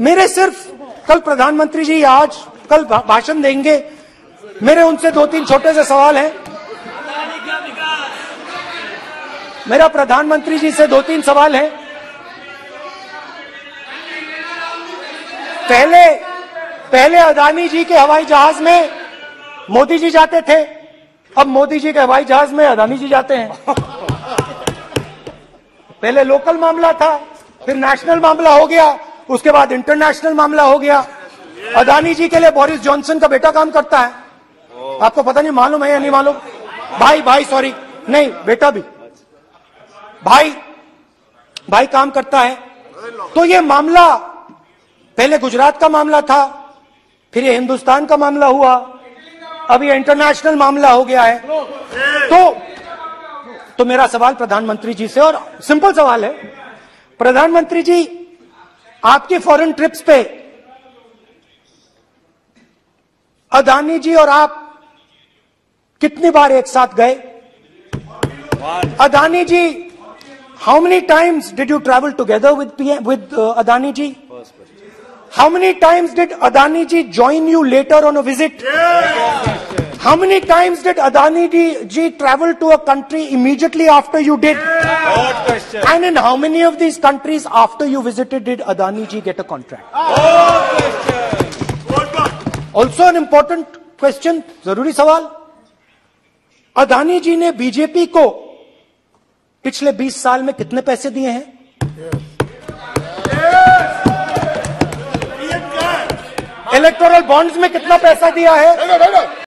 मेरे सिर्फ़, कल प्रधानमंत्री जी आज, कल भाषण देंगे। मेरे उनसे दो तीन छोटे से सवाल हैं। मेरा प्रधानमंत्री जी से दो तीन सवाल हैं। पहले पहले अदानी जी के हवाई जहाज़ में मोदी जी जाते थे। अब मोदी जी के हवाई जहाज़ में अदानी जी जाते हैं। पहले लोकल मामला था, फिर नेशनल मामला हो गया। उसके बाद इंटरनेशनल मामला हो गया। अदानी जी के लिए बोरिस जॉनसन का बेटा काम करता है। आपको पता नहीं मालूम है या नहीं मालूम? भाई भाई सॉरी नहीं बेटा भी। भाई भाई काम करता है। तो ये मामला पहले गुजरात का मामला था फिर ये हिंदुस्तान का मामला हुआ। अब ये इंटरनेशनल मामला हो गया है। तो तो मेरा सवाल प्रधानमंत्री जी से और सिंपल सवाल है। प्रधानमंत्री जी आपकी फॉरेन ट्रिप्स पे अदानी जी और आप कितनी बार एक साथ गए? Adani ji how many times did you travel together with with Adani ji? How many times did Adani ji join you later on a visit How many times did Adani ji, ji travel to a country immediately after you did? Good question. And in how many of these countries after you visited did Adani ji get a contract? Also an important question, ज़रूरी सवाल अदानी जी ने BJP को पिछले 20 साल में कितने पैसे दिए हैं इलेक्टोरल बॉन्ड्स में कितना पैसा दिया है